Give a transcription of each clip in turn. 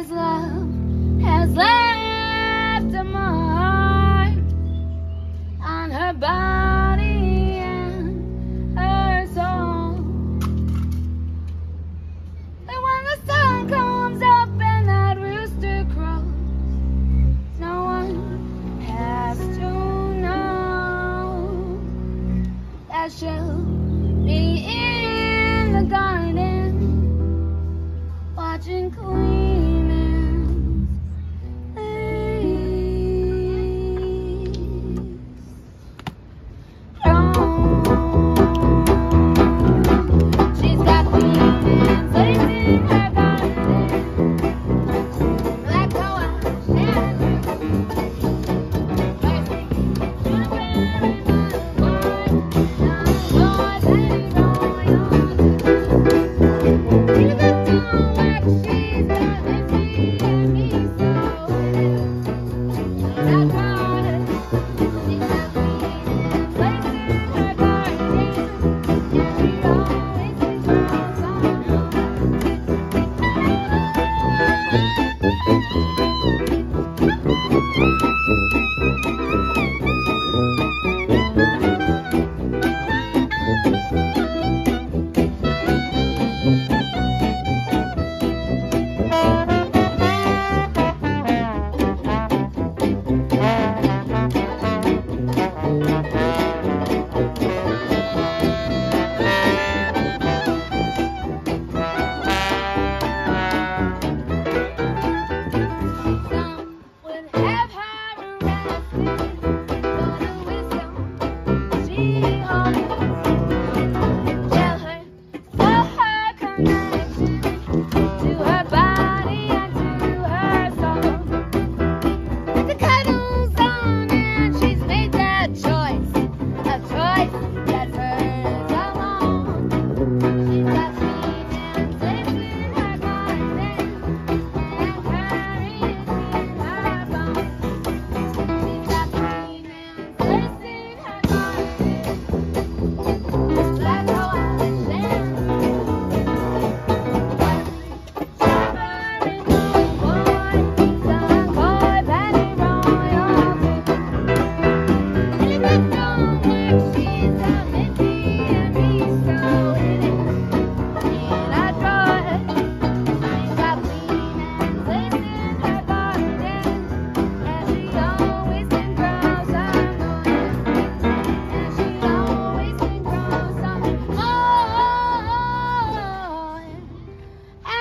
His love has left a mark on her body.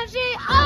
Grow